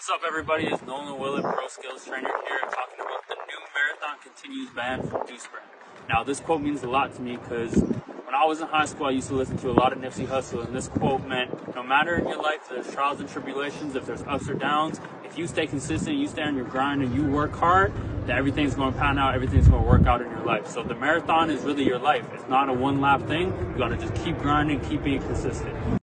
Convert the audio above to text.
What's up, everybody? It's Nolan Willard, Pro Skills Trainer here, talking about the new Marathon Continues band from Deuce Brand. Now, this quote means a lot to me because when I was in high school, I used to listen to a lot of Nipsey Hussle, and this quote meant no matter in your life, there's trials and tribulations, if there's ups or downs, if you stay consistent, you stay on your grind, and you work hard, that everything's going to pan out, everything's going to work out in your life. So the marathon is really your life. It's not a one lap thing. You got to just keep grinding, keep being consistent.